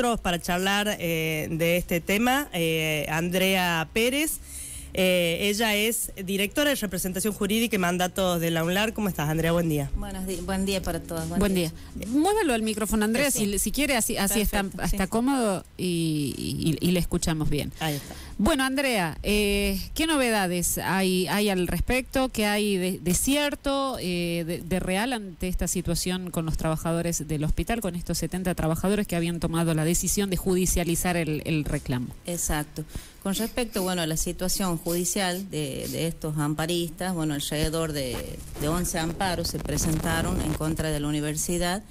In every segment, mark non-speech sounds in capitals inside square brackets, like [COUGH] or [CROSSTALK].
nosotros para charlar eh, de este tema, eh, Andrea Pérez. Eh, ella es directora de representación jurídica y mandatos de la UNLAR. ¿Cómo estás, Andrea? Buen día. Buenos días, buen día para todos. Buen, día. Muévelo al micrófono, Andrea, si, si, quiere, así, así está, está cómodo y, y, le escuchamos bien. Ahí está. Bueno, Andrea, eh, ¿qué novedades hay, hay al respecto? ¿Qué hay de, cierto, eh, de, real ante esta situación con los trabajadores del hospital, con estos 70 trabajadores que habían tomado la decisión de judicializar el, reclamo? Exacto. Con respecto, bueno, a la situación judicial de, estos amparistas, bueno, alrededor de, de 11 amparos se presentaron en contra de la universidad,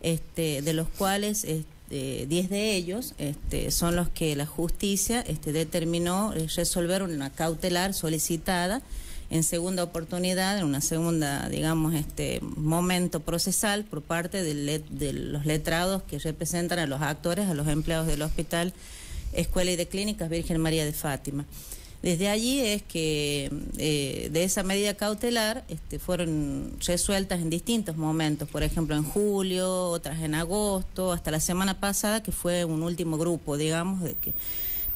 este, de los cuales este, 10 de ellos este, son los que la justicia este, determinó eh, resolver una cautelar solicitada en segunda oportunidad, en una segunda, digamos, este momento procesal por parte de, de los letrados que representan a los actores, a los empleados del hospital Escuela y de Clínicas Virgen María de Fátima. Desde allí es que eh, de esa medida cautelar este, fueron resueltas en distintos momentos, por ejemplo en julio, otras en agosto, hasta la semana pasada que fue un último grupo, digamos, de que...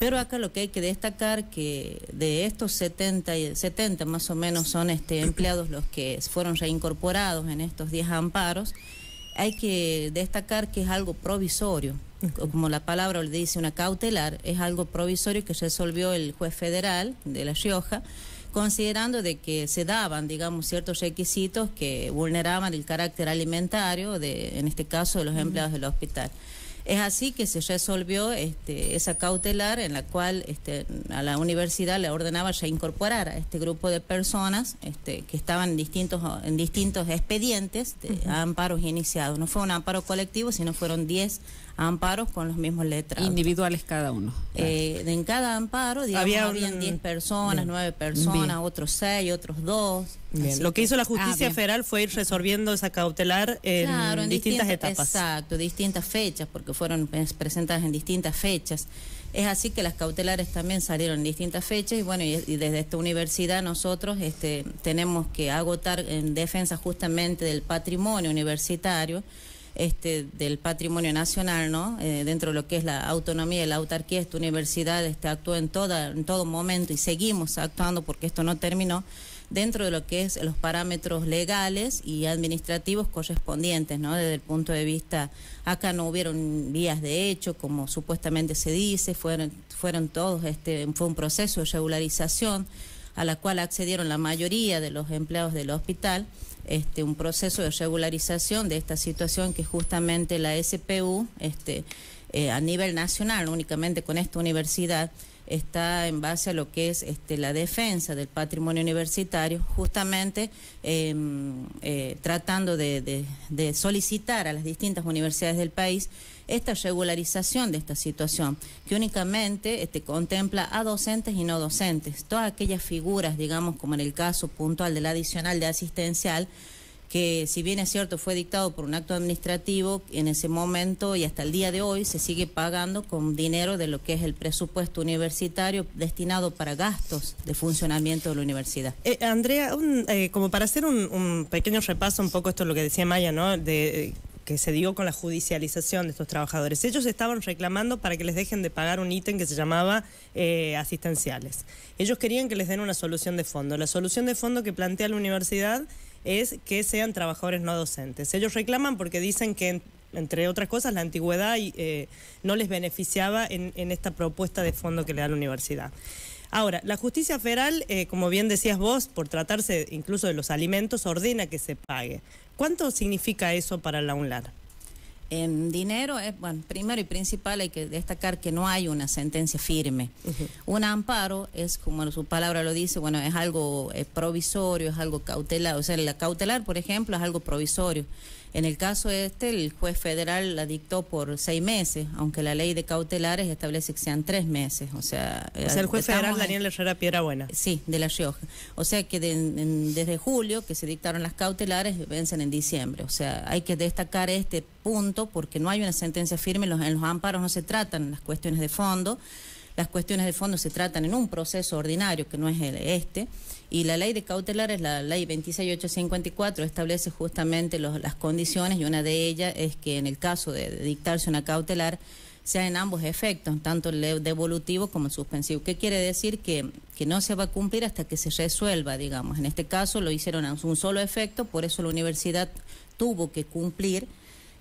Pero acá lo que hay que destacar que de estos 70, 70 más o menos son este, [COUGHS] empleados los que fueron reincorporados en estos 10 amparos, hay que destacar que es algo provisorio, como la palabra le dice, una cautelar, es algo provisorio que resolvió el juez federal de La Rioja, considerando de que se daban, digamos, ciertos requisitos que vulneraban el carácter alimentario, de, en este caso, de los empleados del hospital. Es así que se resolvió este, esa cautelar en la cual este, a la universidad le ordenaba ya incorporar a este grupo de personas este, que estaban en distintos, en distintos expedientes de amparos iniciados. No fue un amparo colectivo, sino fueron 10 amparos con los mismos letras. Individuales cada uno. Eh, en cada amparo, digamos, Había habían 10 personas, 9 personas, otros 6, otros 2. Lo que hizo la justicia ah, federal fue ir resolviendo esa cautelar en, distintas, etapas. Exacto, distintas fechas, porque fueron presentadas en distintas fechas. Es así que las cautelares también salieron en distintas fechas y bueno, y, desde esta universidad nosotros este, tenemos que agotar en defensa justamente del patrimonio universitario este, del patrimonio nacional, ¿no? Eh, dentro de lo que es la autonomía y la autarquía, esta universidad este, actúa en, toda, en todo momento y seguimos actuando porque esto no terminó dentro de lo que es los parámetros legales y administrativos correspondientes, ¿no? Desde el punto de vista, acá no hubieron vías de hecho, como supuestamente se dice, fueron, fueron todos, este, fue un proceso de regularización a la cual accedieron la mayoría de los empleados del hospital este, un proceso de regularización de esta situación que justamente la SPU, este, eh, a nivel nacional, únicamente con esta universidad, está en base a lo que es este, la defensa del patrimonio universitario, justamente em, eh, tratando de, solicitar a las distintas universidades del país esta regularización de esta situación, que únicamente este, contempla a docentes y no docentes, todas aquellas figuras, digamos, como en el caso puntual del adicional de asistencial, que si bien es cierto fue dictado por un acto administrativo, en ese momento y hasta el día de hoy se sigue pagando con dinero de lo que es el presupuesto universitario destinado para gastos de funcionamiento de la universidad. Eh, Andrea, eh, como para hacer un, pequeño repaso un poco esto es lo que decía Maya, ¿no? De, que se dio con la judicialización de estos trabajadores. Ellos estaban reclamando para que les dejen de pagar un ítem que se llamaba eh, asistenciales. Ellos querían que les den una solución de fondo. La solución de fondo que plantea la universidad es que sean trabajadores no docentes. Ellos reclaman porque dicen que, entre otras cosas, la antigüedad eh, no les beneficiaba en, esta propuesta de fondo que le da la universidad. Ahora, la justicia federal, eh, como bien decías vos, por tratarse incluso de los alimentos, ordena que se pague. ¿Cuánto significa eso para la UNLAR? En dinero, es, bueno, primero y principal hay que destacar que no hay una sentencia firme. Un amparo es, como su palabra lo dice, bueno, es algo eh, provisorio, es algo cautelar. O sea, la cautelar, por ejemplo, es algo provisorio. En el caso este, el juez federal la dictó por seis meses, aunque la ley de cautelares establece que sean tres meses. O sea, el juez federal Daniel Herrera Piedra Buena. Sí, de La Rioja. O sea que desde julio que se dictaron las cautelares vencen en diciembre. O sea, hay que destacar este punto porque no hay una sentencia firme, en los, en los amparos no se tratan las cuestiones de fondo. Las cuestiones de fondo se tratan en un proceso ordinario que no es el, este. Y la ley de cautelares, la ley 26854, establece justamente las condiciones y una de ellas es que en el caso de, dictarse una cautelar, sea en ambos efectos, tanto el devolutivo como el suspensivo. ¿Qué quiere decir? Que, que no se va a cumplir hasta que se resuelva, digamos. En este caso lo hicieron a un solo efecto, por eso la universidad tuvo que cumplir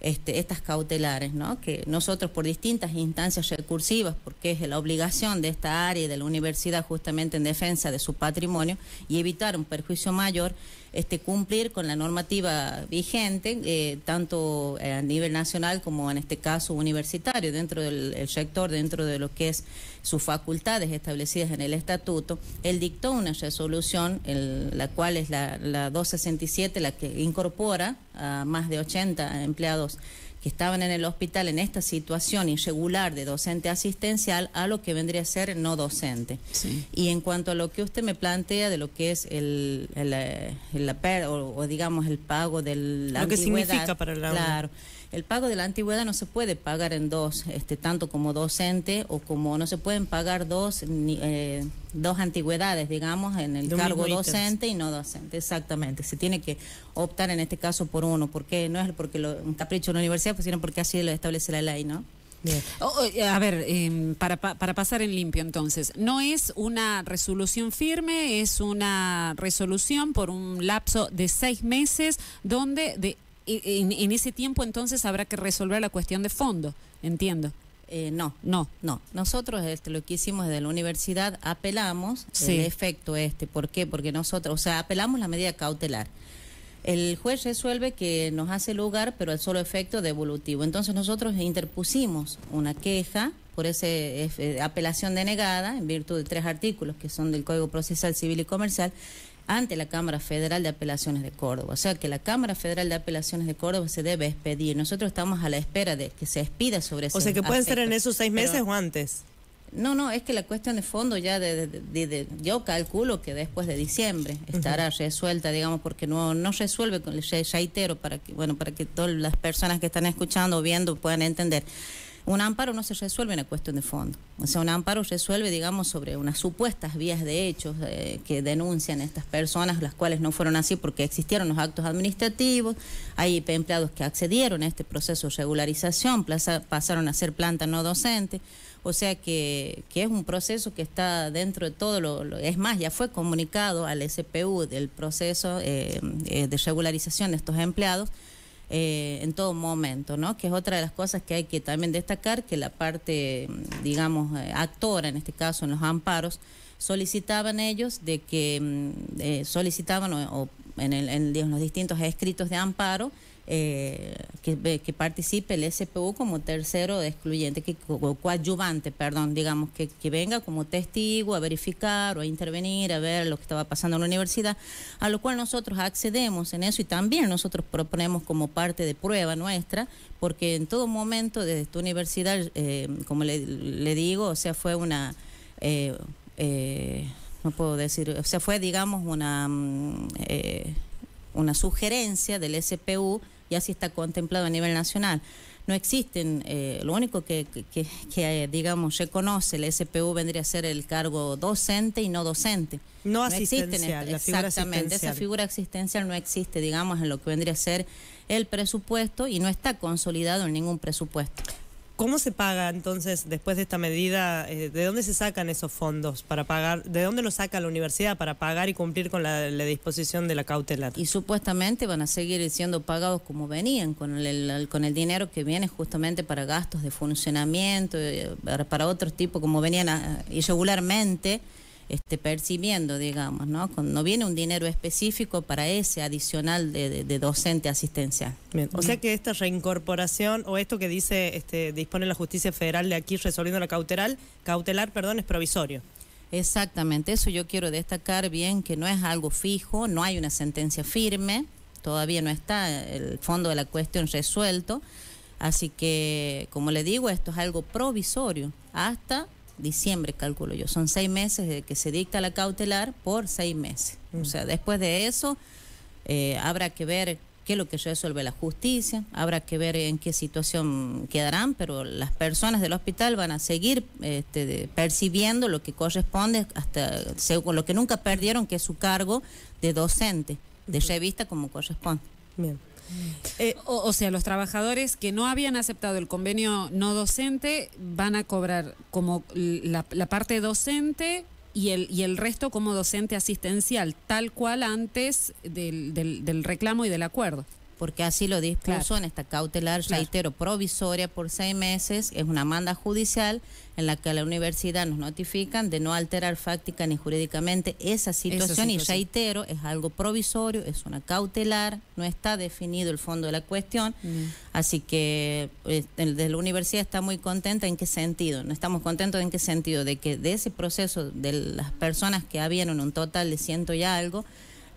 este, estas cautelares, ¿no? que nosotros por distintas instancias recursivas, porque es la obligación de esta área y de la universidad justamente en defensa de su patrimonio y evitar un perjuicio mayor, este, cumplir con la normativa vigente, eh, tanto a nivel nacional como en este caso universitario, dentro del sector, dentro de lo que es sus facultades establecidas en el estatuto. Él dictó una resolución, la cual es la, la 267, la que incorpora a más de 80 empleados que estaban en el hospital en esta situación irregular de docente asistencial a lo que vendría a ser no docente. Y en cuanto a lo que usted me plantea de lo que es el, el, el, o, digamos el pago del la lo que significa para la claro el pago de la antigüedad no se puede pagar en dos, este, tanto como docente o como no se pueden pagar dos, eh, dos antigüedades, digamos, en el cargo docente y no docente. Exactamente. Se tiene que optar en este caso por uno, porque no es porque lo, un capricho de la universidad, pues, sino porque así lo establece la ley, ¿no? Bien. a ver, em, para, para pasar en limpio entonces, no es una resolución firme, es una resolución por un lapso de seis meses donde de en, ese tiempo entonces habrá que resolver la cuestión de fondo, entiendo. Eh, no, no, no. Nosotros este, lo que hicimos desde la universidad apelamos el efecto este. ¿Por qué? Porque nosotros, o sea, apelamos la medida cautelar. El juez resuelve que nos hace lugar, pero el solo efecto devolutivo. Entonces nosotros interpusimos una queja por esa eh, apelación denegada en virtud de tres artículos que son del Código Procesal Civil y Comercial ante la Cámara Federal de Apelaciones de Córdoba. O sea que la Cámara Federal de Apelaciones de Córdoba se debe expedir. Nosotros estamos a la espera de que se expida sobre eso. O sea que pueden ser en esos seis meses o antes. No, no, es que la cuestión de fondo ya de, yo calculo que después de diciembre estará resuelta, digamos, porque no no resuelve con el reitero para que bueno para que todas las personas que están escuchando o viendo puedan entender. Un amparo no se resuelve en la cuestión de fondo. O sea, un amparo resuelve, digamos, sobre unas supuestas vías de hechos eh, que denuncian estas personas, las cuales no fueron así porque existieron los actos administrativos. Hay empleados que accedieron a este proceso de regularización, pasaron a ser planta no docente. O sea que, es un proceso que está dentro de todo lo, es más, ya fue comunicado al SPU del proceso eh, eh, de regularización de estos empleados eh, en todo momento, ¿no? Que es otra de las cosas que hay que también destacar, que la parte, digamos, eh, actora, en este caso en los amparos, solicitaban ellos de que mm, eh, solicitaban o, en, el, en los distintos escritos de amparo eh, que, participe el SPU como tercero excluyente, que, o coadyuvante, perdón, digamos, que, venga como testigo a verificar o a intervenir, a ver lo que estaba pasando en la universidad, a lo cual nosotros accedemos en eso y también nosotros proponemos como parte de prueba nuestra, porque en todo momento desde esta universidad, eh, como le, digo, o sea, fue una... Eh, eh, no puedo decir, o sea, fue, digamos, una, mm, una sugerencia del SPU y así está contemplado a nivel nacional. No existen, eh, lo único que, que, eh, digamos, reconoce el SPU vendría a ser el cargo docente y no docente. No, asistencial, exactamente, esa figura existencial no existe, digamos, en lo que vendría a ser el presupuesto y no está consolidado en ningún presupuesto. ¿Cómo se paga entonces después de esta medida? Eh, ¿De dónde se sacan esos fondos para pagar? ¿De dónde lo saca la universidad para pagar y cumplir con la, disposición de la cautelar? Y supuestamente van a seguir siendo pagados como venían, con el, con el dinero que viene justamente para gastos de funcionamiento, eh, para otros tipos como venían irregularmente este, percibiendo, digamos, ¿no? no viene un dinero específico para ese adicional de, docente asistencial. O sea que esta reincorporación o esto que dice, este, dispone la justicia federal de aquí resolviendo la cautelar, cautelar, perdón, es provisorio. Exactamente, eso yo quiero destacar bien que no es algo fijo, no hay una sentencia firme, todavía no está el fondo de la cuestión resuelto, así que, como le digo, esto es algo provisorio hasta diciembre, calculo yo. Son seis meses de que se dicta la cautelar por seis meses. O mm. sea, después de eso eh, habrá que ver qué es lo que resuelve la justicia, habrá que ver en qué situación quedarán, pero las personas del hospital van a seguir este, percibiendo lo que corresponde hasta según lo que nunca perdieron, que es su cargo de docente, de revista como corresponde. Bien. Eh, o, sea, los trabajadores que no habían aceptado el convenio no docente van a cobrar como la, parte docente y el, y el resto como docente asistencial, tal cual antes del, del reclamo y del acuerdo porque así lo dispuso en esta cautelar, reitero, provisoria por seis meses, es una manda judicial en la que la universidad nos notifican de no alterar fáctica ni jurídicamente esa situación, y reitero, es algo provisorio, es una cautelar, no está definido el fondo de la cuestión, mm. así que desde la universidad está muy contenta en qué sentido, no estamos contentos en qué sentido, de que de ese proceso de las personas que habían en un total de ciento y algo,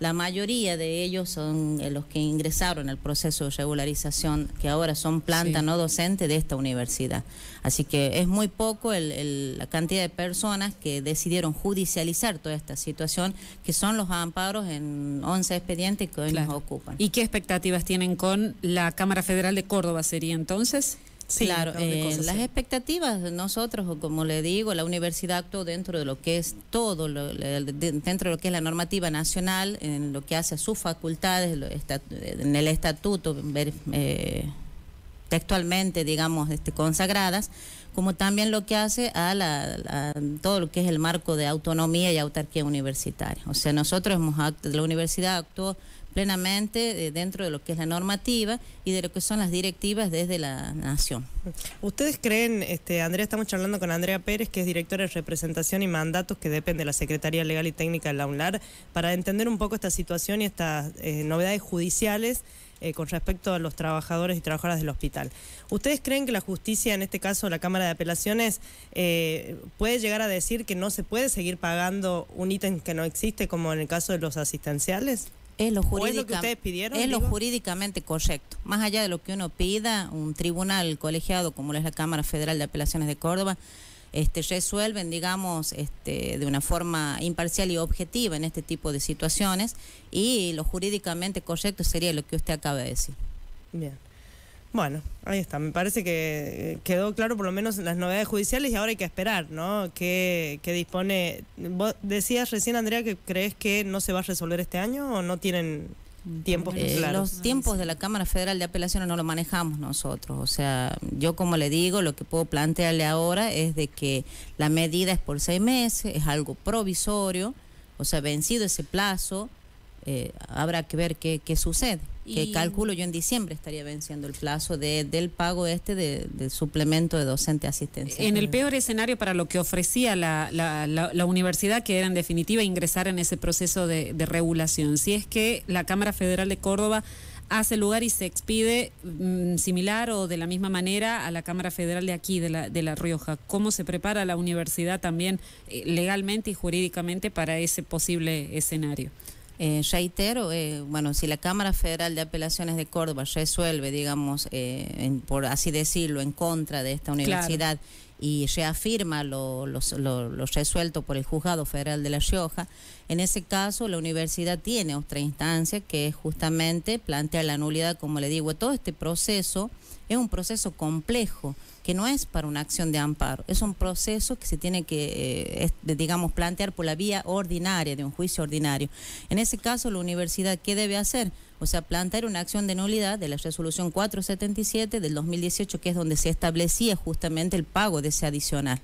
la mayoría de ellos son eh, los que ingresaron al proceso de regularización, que ahora son planta no docente de esta universidad. Así que es muy poco la cantidad de personas que decidieron judicializar toda esta situación, que son los amparos en 11 expedientes que hoy nos ocupan. ¿Y qué expectativas tienen con la Cámara Federal de Córdoba sería entonces? Claro, eh, las expectativas de nosotros, como le digo, la universidad actuó dentro de lo que es todo, dentro de lo que es la normativa nacional, en lo que hace a sus facultades, en el estatuto, eh, textualmente, digamos, este, consagradas, como también lo que hace a, la, todo lo que es el marco de autonomía y autarquía universitaria. O sea, nosotros hemos, la universidad actuó plenamente eh, dentro de lo que es la normativa y de lo que son las directivas desde la nación. ¿Ustedes creen, este, Andrea, estamos charlando con Andrea Pérez, que es directora de representación y mandatos que depende de la Secretaría Legal y Técnica de la UNLAR, para entender un poco esta situación y estas eh, novedades judiciales eh, con respecto a los trabajadores y trabajadoras del hospital. ¿Ustedes creen que la justicia, en este caso la Cámara de Apelaciones, puede llegar a decir que no se puede seguir pagando un ítem que no existe, como en el caso de los asistenciales? Es lo, jurídicamente correcto. Más allá de lo que uno pida, un tribunal colegiado como es la Cámara Federal de Apelaciones de Córdoba, este, resuelven, digamos, este, de una forma imparcial y objetiva en este tipo de situaciones y lo jurídicamente correcto sería lo que usted acaba de decir. Bien. Bueno, ahí está. Me parece que quedó claro por lo menos las novedades judiciales y ahora hay que esperar, ¿no? ¿Qué, dispone? Vos decías recién, Andrea, que crees que no se va a resolver este año o no tienen tiempos eh. Los tiempos de la Cámara Federal de Apelaciones no lo manejamos nosotros. O sea, yo como le digo, lo que puedo plantearle ahora es de que la medida es por seis meses, es algo provisorio, o sea, vencido ese plazo, eh, habrá que ver qué, qué sucede que calculo yo en diciembre estaría venciendo el plazo de, del pago este de, suplemento de docente asistencia. En el peor escenario para lo que ofrecía la, la, universidad, que era en definitiva ingresar en ese proceso de, regulación, si es que la Cámara Federal de Córdoba hace lugar y se expide mm, similar o de la misma manera a la Cámara Federal de aquí, de la, de la Rioja. ¿Cómo se prepara la universidad también eh, legalmente y jurídicamente para ese posible escenario? Eh, reitero, eh, bueno, si la Cámara Federal de Apelaciones de Córdoba resuelve, digamos, eh, por así decirlo, en contra de esta universidad y reafirma lo, lo, resuelto por el Juzgado Federal de La Rioja, en ese caso la universidad tiene otra instancia que es justamente plantear la nulidad, como le digo, todo este proceso es un proceso complejo que no es para una acción de amparo, es un proceso que se tiene que, eh, digamos, plantear por la vía ordinaria, de un juicio ordinario. En ese caso, la universidad, ¿qué debe hacer? O sea, plantear una acción de nulidad de la resolución 477 del 2018, que es donde se establecía justamente el pago de ese adicional.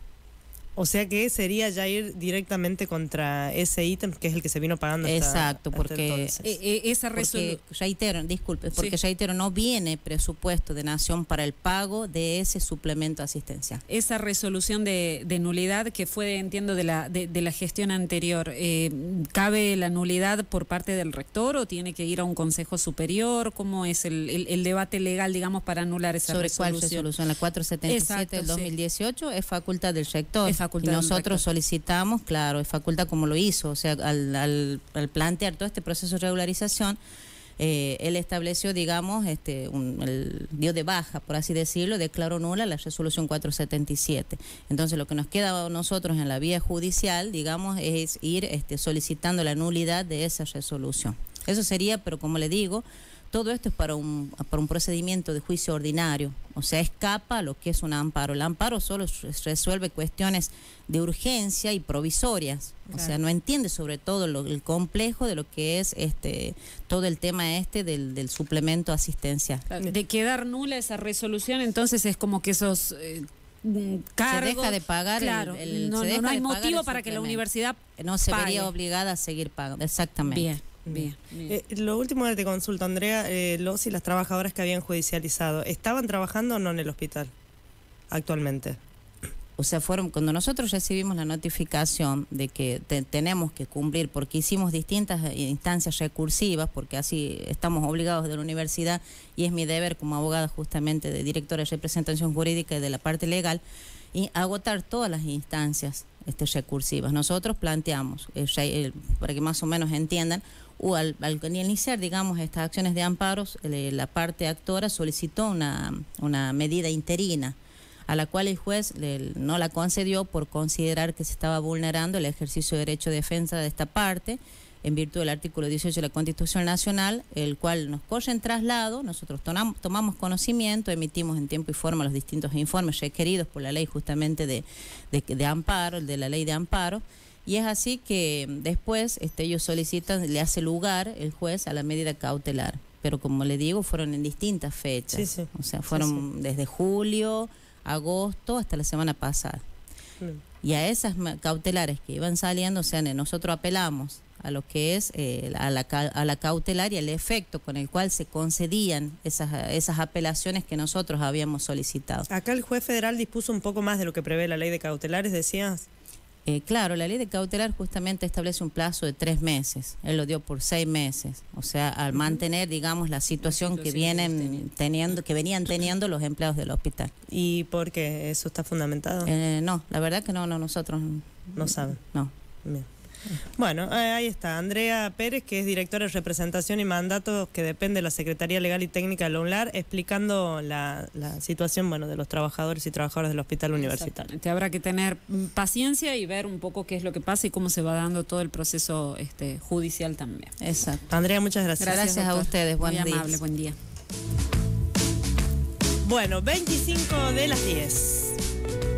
O sea que sería ya ir directamente contra ese ítem que es el que se vino pagando. Exacto, porque e, e, esa resolución. Reitero, disculpe, porque reitero, no viene presupuesto de Nación para el pago de ese suplemento asistencial. Esa resolución de, nulidad que fue, entiendo, de la, de, la gestión anterior, eh, ¿cabe la nulidad por parte del rector o tiene que ir a un consejo superior? ¿Cómo es el, debate legal, digamos, para anular esa resolución? ¿Sobre cuál resolución? La 477 del 2018 es facultad del rector y nosotros solicitamos, claro, es facultad como lo hizo, o sea, al, plantear todo este proceso de regularización, eh, él estableció, digamos, este, el, dio de baja, por así decirlo, declaró nula la resolución 477. Entonces, lo que nos queda a nosotros en la vía judicial, digamos, es ir este, solicitando la nulidad de esa resolución. Eso sería, pero como le digo, todo esto es para un, para un procedimiento de juicio ordinario, o sea, escapa lo que es un amparo. El amparo solo resuelve cuestiones de urgencia y provisorias, o sea, no entiende sobre todo lo, el complejo de lo que es este todo el tema este del, suplemento asistencial. De quedar nula esa resolución, entonces es como que esos... Eh, cargos, se deja de pagar claro, no, hay motivo para que la universidad no se vería obligada a seguir pagando exactamente. Bien Bien. Eh, lo último que te consulto, Andrea, eh, los y las trabajadoras que habían judicializado, ¿estaban trabajando o no en el hospital actualmente? O sea, fueron cuando nosotros recibimos la notificación de que tenemos que cumplir, porque hicimos distintas instancias recursivas, porque así estamos obligados de la universidad y es mi deber como abogada justamente de directora de representación jurídica y de la parte legal, y agotar todas las instancias este, recursivas. Nosotros planteamos, eh, para que más o menos entiendan, o al, iniciar, digamos, estas acciones de amparos, la parte actora solicitó una, medida interina a la cual el juez no la concedió por considerar que se estaba vulnerando el ejercicio de derecho de defensa de esta parte en virtud del artículo 18 de la Constitución Nacional, el cual nos corre en traslado, nosotros tomamos conocimiento, emitimos en tiempo y forma los distintos informes requeridos por la ley justamente de, de, amparo, de la ley de amparo, y es así que después este, ellos solicitan, le hace lugar el juez a la medida cautelar. Pero como le digo, fueron en distintas fechas. O sea, fueron desde julio, agosto hasta la semana pasada. Y a esas cautelares que iban saliendo, o sea, nosotros apelamos a lo que es eh, a, la, a la cautelar y el efecto con el cual se concedían esas, esas apelaciones que nosotros habíamos solicitado. Acá el juez federal dispuso un poco más de lo que prevé la ley de cautelares, decías. Eh, claro, la ley de cautelar justamente establece un plazo de tres meses. Él lo dio por seis meses. O sea, al mantener, digamos, la situación que vienen teniendo, que venían teniendo los empleados del hospital. ¿Y por qué? ¿Eso está fundamentado? Eh, no, la verdad que no, no, nosotros no saben. No. Bien. Bueno, ahí está. Andrea Pérez, que es directora de representación y mandato que depende de la Secretaría Legal y Técnica de la UNLAR, explicando la, situación bueno, de los trabajadores y trabajadoras del hospital universitario. Te habrá que tener paciencia y ver un poco qué es lo que pasa y cómo se va dando todo el proceso este, judicial también. Exacto. Andrea, muchas gracias. Gracias, a ustedes. Buen Muy amable, buen día. Bueno, 25 de las 10.